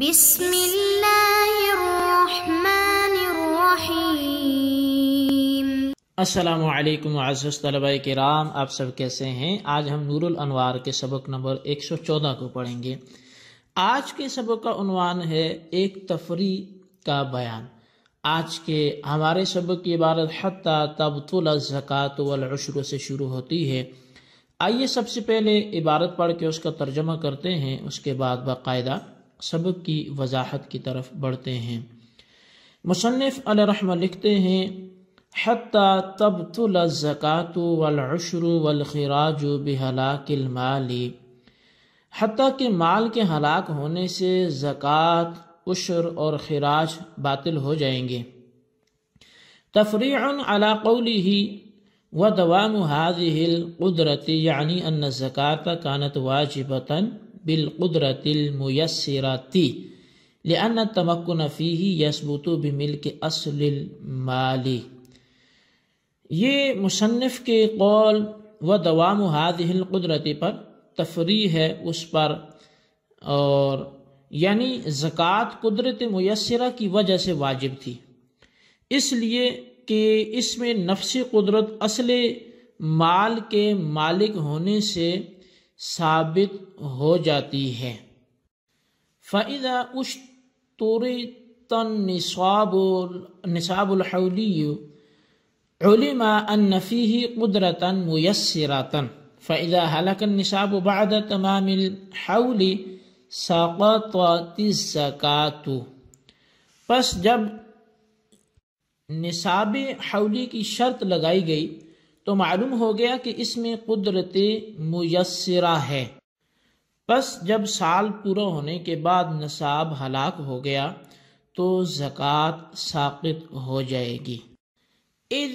بسم اللہ الرحمن الرحیم۔ السلام علیکم معزز طلبہ کرام، آپ سب کیسے ہیں؟ آج ہم نور الانوار کے سبق نمبر 114 کو پڑھیں گے۔ آج کے سبق کا عنوان ہے ایک تفریح کا بیان۔ آج کے ہمارے سبق کی عبارت حتیٰ تبطل الزکاة والعشر سے شروع ہوتی ہے۔ آئیے سب سے پہلے عبارت پڑھ کے اس کا ترجمہ کرتے ہیں، اس کے بعد باقاعدہ۔ سبق کی وضاحت کی طرف بڑھتے ہیں۔ مصنف علیہ رحمہ لکھتے ہیں، حتیٰ تبطل الزکاة والعشر والخراج بہلاک المال. حتیٰ کہ مال کے ہلاک ہونے سے زکوٰۃ عشر اور خراج باطل ہو جائیں گے۔ تفریع على قوله ودوام هذه القدرة يعني أن الزكاة كانت واجبة بالقدرة الميسرة لأن التمكن فيه يثبت بملك أصل المال یہ مصنف کے قول و دوام هذه القدرت پر تفریح ہے اس پر، اور یعنی زکوٰۃ قدرت میسرہ کی وجہ سے واجب تھی۔ اس لیے کہ اس میں نفسی قدرت اصل مال کے مالک ہونے سے ثابت ہو جاتی ہے۔ فَإِذَا أُشْتُرِطَ النِّصَابُ نصاب الحولی علم أن فيه قدرة ميسرة۔ فإذا هلك النصاب بعد تمام الحول سقطت الزکاة پس جب نصاب حولی کی شرط لگائی گئی تو معلوم ہو گیا کہ اس میں قدرت میسرہ ہے۔ پس جب سال پورا ہونے کے بعد نصاب ہلاک ہو گیا تو زکوٰۃ ساقط ہو جائے گی۔ اذ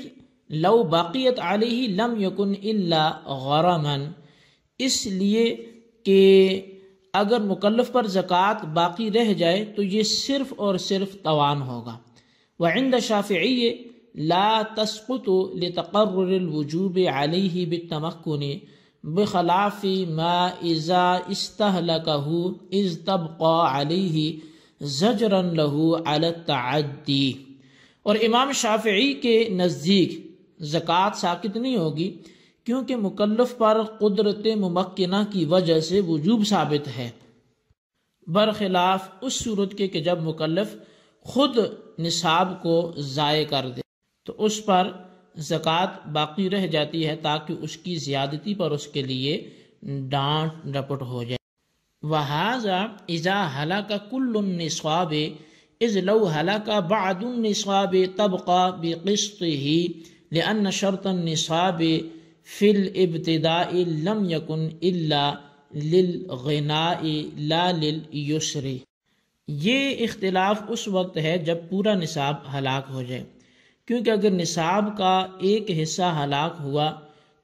لو باقیت علیہ لم یکن الا غرمن اس لیے کہ اگر مکلف پر زکوٰۃ باقی رہ جائے تو یہ صرف اور صرف توان ہوگا۔ وعند شافعی لا تسقط لتقرر الوجوب علیہ بالتمکن بخلاف ما اذا استہلکہ اذ تبقى علیہ زجرا له على التعدی۔ اور امام شافعی کے نزدیک زکوٰۃ ساقط نہیں ہوگی کیونکہ مکلف پر قدرت ممکنہ کی وجہ سے وجوب ثابت ہے۔ برخلاف اس صورت کے کہ جب مکلف خود نصاب کو ضائع کر دے۔ تو اس پر زکوٰۃ باقی رہ جاتی ہے تاکہ اس کی زیادتی پر اس کے لیے ڈانٹ ڈپٹ ہو جائے۔ وہذا اذا ہلاکا کل النصاب اذ لو ہلاکا بعد النصاب تبقى بقسطه، لأن شرط النصاب في الابتداء لم يكن الا للغناء لا لليسر۔ یہ اختلاف اس وقت ہے جب پورا نصاب ہلاک ہو جائے۔ کیونکہ اگر نصاب کا ایک حصہ ہلاک ہوا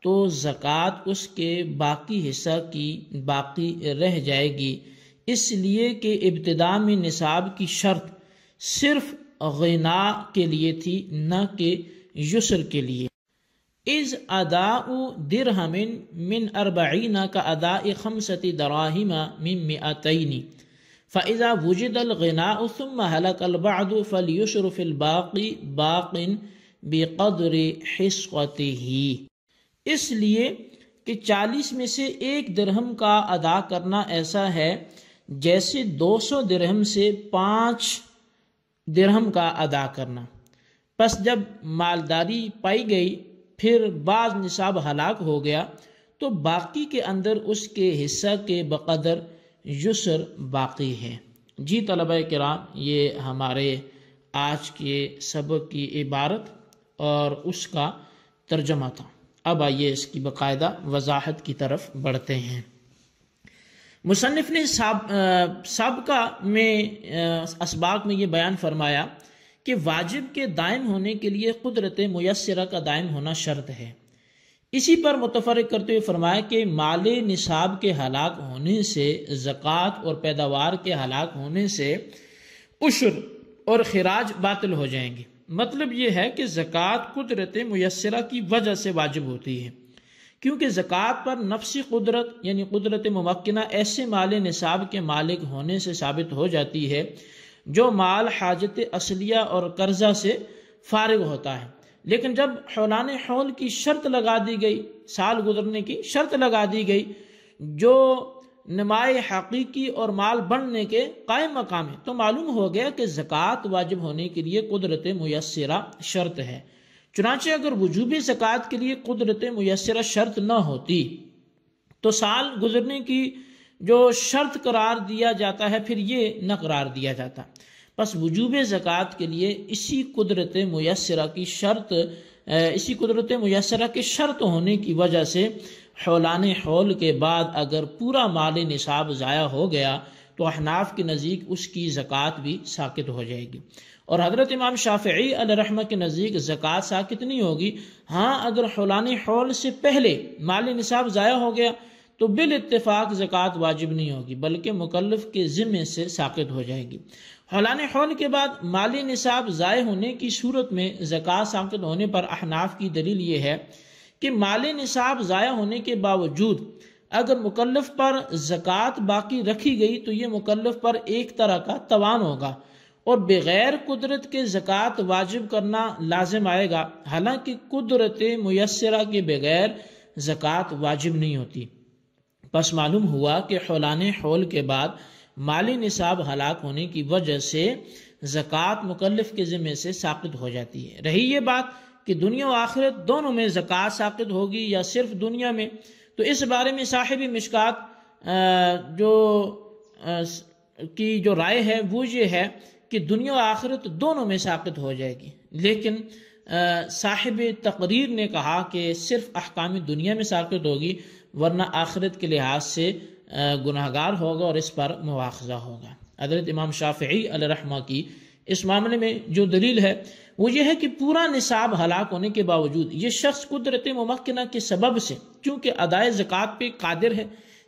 تو زکوٰۃ اس کے باقی حصہ کی باقی رہ جائے گی۔ اس لیے کہ ابتدا میں نصاب کی شرط صرف غنا کے لیے تھی، نہ کہ یسر کے لیے۔ از ادا درہم من اربعین کا ادا خمستی دراہم من مئتین۔ فإذا وجد الغناء ثم هلك البعض فليشر في الباقي باق بقدر حسقته۔ اس لیے کہ چالیس میں سے ایک درہم کا ادا کرنا ایسا ہے جیسے دو سو درہم سے پانچ درہم کا ادا کرنا۔ پس جب مالداری پائی گئی، پھر بعض نصاب ہلاک ہو گیا، تو باقی کے اندر اس کے حصہ کے بقدر یسر باقی ہے جی طلبہ کرام، یہ ہمارے آج کے سبق کی عبارت اور اس کا ترجمہ تھا۔ اب آئیے اس کی باقاعدہ وضاحت کی طرف بڑھتے ہیں۔ مصنف نے سابقہ میں، اسباق میں یہ بیان فرمایا کہ واجب کے دائم ہونے کے لیے قدرت میسرہ کا دائم ہونا شرط ہے۔ اسی پر متفرق کرتے ہوئے فرمایا کہ مال نصاب کے ہلاک ہونے سے، زکوٰۃ اور پیداوار کے ہلاک ہونے سے عشر اور خراج باطل ہو جائیں گے۔ مطلب یہ ہے کہ زکوٰۃ قدرت میسرہ کی وجہ سے واجب ہوتی ہے۔ کیونکہ زکوٰۃ پر نفسی قدرت یعنی قدرت ممکنہ ایسے مال نصاب کے مالک ہونے سے ثابت ہو جاتی ہے جو مال حاجت اصلیہ اور قرضہ سے فارغ ہوتا ہے۔ لیکن جب حولان حول کی شرط لگا دی گئی، سال گزرنے کی شرط لگا دی گئی، جو نمائے حقیقی اور مال بڑھنے کے قائم مقام ہے تو معلوم ہو گیا کہ زکوٰۃ واجب ہونے کے لیے قدرت میسرہ شرط ہے۔ چنانچہ اگر وجوبی زکوٰۃ کے لیے قدرت میسرہ شرط نہ ہوتی، تو سال گزرنے کی جو شرط قرار دیا جاتا ہے، پھر یہ نہ قرار دیا جاتا۔ بس وجوب زکوٰۃ کے لیے اسی قدرت میسرہ کی شرط اسی قدرت میسرہ کی شرط ہونے کی وجہ سے حولان حول کے بعد اگر پورا مال نصاب ضائع ہو گیا تو احناف کے نزدیک اس کی زکوٰۃ بھی ساکت ہو جائے گی۔ اور حضرت امام شافعی علیہ رحمہ کے نزدیک زکوٰۃ ساکت نہیں ہوگی۔ ہاں اگر حولان حول سے پہلے مال نصاب ضائع ہو گیا تو بال اتفاق زکوٰۃ واجب نہیں ہوگی، بلکہ مکلف کے ذمے سے ساکت ہو جائے گی۔ حولان حول کے بعد مالی نصاب ضائع ہونے کی صورت میں زکوٰۃ ساکت ہونے پر احناف کی دلیل یہ ہے کہ مال نصاب ضائع ہونے کے باوجود اگر مکلف پر زکوٰۃ باقی رکھی گئی تو یہ مکلف پر ایک طرح کا توان ہوگا اور بغیر قدرت کے زکوٰۃ واجب کرنا لازم آئے گا۔ حالانکہ قدرت میسرہ کے بغیر زکوٰۃ واجب نہیں ہوتی۔ بس معلوم ہوا کہ حولان حول کے بعد مالی نصاب ہلاک ہونے کی وجہ سے زکوٰۃ مکلف کے ذمے سے ثابت ہو جاتی ہے۔ رہی یہ بات کہ دنیا و آخرت دونوں میں زکوٰۃ ثابت ہوگی یا صرف دنیا میں، تو اس بارے میں صاحب مشکات جو کی جو رائے ہے وہ یہ ہے کہ دنیا و آخرت دونوں میں ثابت ہو جائے گی۔ لیکن صاحب تقریر نے کہا کہ صرف احکام دنیا میں ثابت ہوگی، ورنہ آخرت کے لحاظ سے گناہ گار ہوگا اور اس پر مواخذہ ہوگا۔ حضرت امام شافعی علیہ رحمہ کی اس معاملے میں جو دلیل ہے، وہ یہ ہے کہ پورا نصاب ہلاک ہونے کے باوجود یہ شخص قدرت ممکنہ کے سبب سے کیونکہ ادائے زکوٰۃ پہ قادر ہے،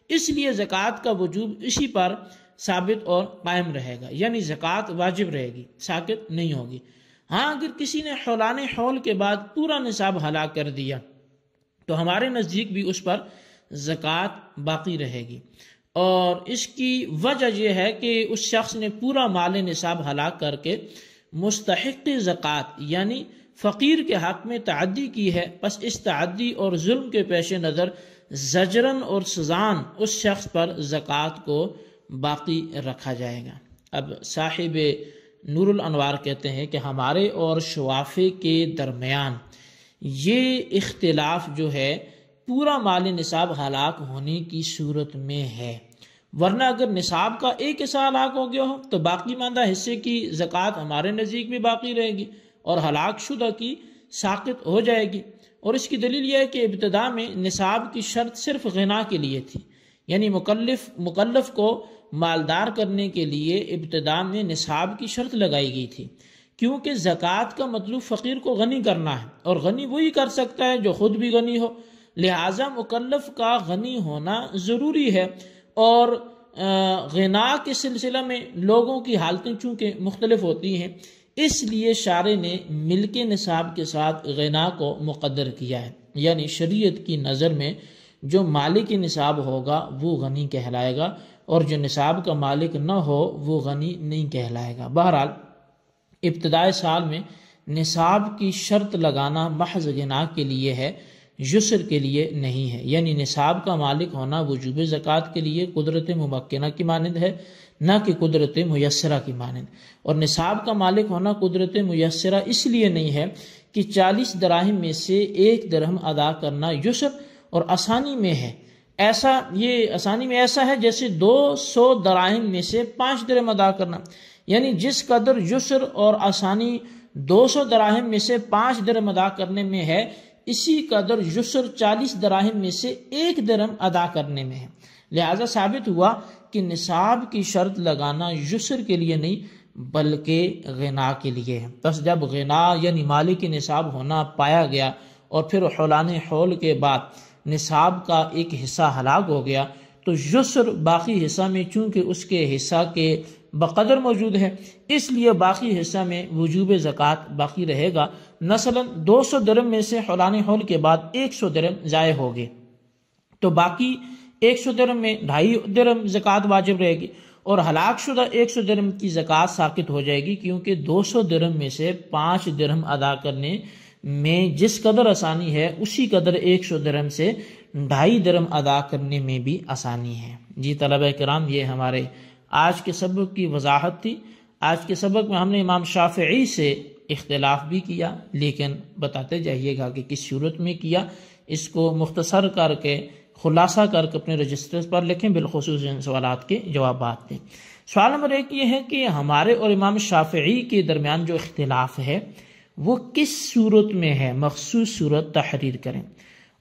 اس لیے زکوٰۃ کا وجوب اسی پر ثابت اور قائم رہے گا یعنی زکوٰۃ واجب رہے گی ساکت نہیں ہوگی۔ ہاں اگر کسی نے حولان حول کے بعد پورا نصاب ہلاک کر دیا، تو ہمارے نزدیک بھی اس پر زکوٰۃ باقی رہے گی۔ اور اس کی وجہ یہ ہے کہ اس شخص نے پورا مال نصاب ہلاک کر کے مستحق زکوٰۃ یعنی فقیر کے حق میں تعدی کی ہے۔ بس اس تعدی اور ظلم کے پیش نظر زجرن اور سزان اس شخص پر زکوٰۃ کو باقی رکھا جائے گا۔ اب صاحب نور الانوار کہتے ہیں کہ ہمارے اور شوافے کے درمیان یہ اختلاف جو ہے پورا مال نصاب ہلاک ہونے کی صورت میں ہے۔ ورنہ اگر نصاب کا ایک حصہ ہلاک ہو گیا ہو تو باقی ماندہ حصے کی زکوٰۃ ہمارے نزدیک بھی باقی رہے گی اور ہلاک شدہ کی ساقت ہو جائے گی۔ اور اس کی دلیل یہ ہے کہ ابتدا میں نصاب کی شرط صرف غنا کے لیے تھی۔ یعنی مکلف مکلف کو مالدار کرنے کے لیے ابتدا میں نصاب کی شرط لگائی گئی تھی، کیونکہ زکوٰۃ کا مطلوب فقیر کو غنی کرنا ہے، اور غنی وہی کر سکتا ہے جو خود بھی غنی ہو۔ لہٰذا مکلف کا غنی ہونا ضروری ہے، اور غنا کے سلسلہ میں لوگوں کی حالتیں چونکہ مختلف ہوتی ہیں، اس لیے شارع نے مل کے نصاب کے ساتھ غنا کو مقدر کیا ہے۔ یعنی شریعت کی نظر میں جو مالک نصاب ہوگا وہ غنی کہلائے گا، اور جو نصاب کا مالک نہ ہو وہ غنی نہیں کہلائے گا۔ بہرحال، ابتدائی سال میں نصاب کی شرط لگانا محض غنا کے لیے ہے، یسر کے لیے نہیں ہے۔ یعنی نصاب کا مالک ہونا وجوب زکوٰۃ کے لیے قدرت ممکنہ کی مانند ہے، نہ کہ قدرت میسرہ کی مانند۔ اور نصاب کا مالک ہونا قدرت میسرہ اس لیے نہیں ہے کہ چالیس دراہم میں سے ایک درہم ادا کرنا یسر اور آسانی میں ہے۔ ایسا، یہ آسانی میں ایسا ہے جیسے دو سو دراہم میں سے پانچ درہم ادا کرنا۔ یعنی جس قدر یسر اور آسانی دو سو دراہم میں سے پانچ درہم ادا کرنے میں ہے، اسی قدر یسر چالیس دراہم میں سے ایک درم ادا کرنے میں ہے۔ لہذا ثابت ہوا کہ نصاب کی شرط لگانا یسر کے لیے نہیں، بلکہ غنا کے لیے ہے۔ بس جب غنا یعنی مالی کی نصاب ہونا پایا گیا اور پھر حولان حول کے بعد نصاب کا ایک حصہ ہلاک ہو گیا، تو یسر باقی حصہ میں چونکہ اس کے حصہ کے بقدر موجود ہے، اس لیے باقی حصہ میں وجوب زکوٰۃ باقی رہے گا۔ مثلا دو سو درم میں سے حولان حول کے بعد ایک سو درم ضائع ہوگے تو باقی ایک سو درم میں ڈھائی درم زکوٰۃ واجب رہے گی اور ہلاک شدہ ایک سو درم کی زکوٰۃ ساقط ہو جائے گی، کیونکہ دو سو درم میں سے پانچ درم ادا کرنے میں جس قدر آسانی ہے، اسی قدر ایک سو درم سے ڈھائی درم ادا کرنے میں بھی آسانی ہے۔ جی طلبہ کرام، یہ ہمارے آج کے سبق کی وضاحت تھی۔ آج کے سبق میں ہم نے امام شافعی سے اختلاف بھی کیا، لیکن بتاتے جائیے گا کہ کس صورت میں کیا۔ اس کو مختصر کر کے، خلاصہ کر کے اپنے رجسٹر پر لکھیں، بالخصوص ان سوالات کے جوابات دیں سوال نمبر ایک یہ ہے کہ ہمارے اور امام شافعی کے درمیان جو اختلاف ہے وہ کس صورت میں ہے؟ مخصوص صورت تحریر کریں۔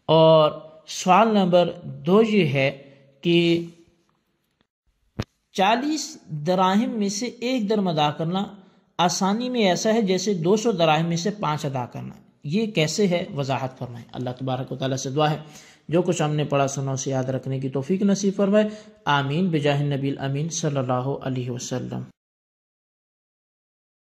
اور سوال نمبر دو یہ ہے کہ چالیس دراہم میں سے ایک درم ادا کرنا آسانی میں ایسا ہے جیسے دو سو دراہم میں سے پانچ ادا کرنا۔ یہ کیسے ہے؟ وضاحت فرمائیں۔ اللہ تبارک و تعالیٰ سے دعا ہے۔ جو کچھ ہم نے پڑھا سنا، اسے یاد رکھنے کی توفیق نصیب فرمائے۔ آمین۔ بجاہ نبی امین صلی اللہ علیہ وسلم۔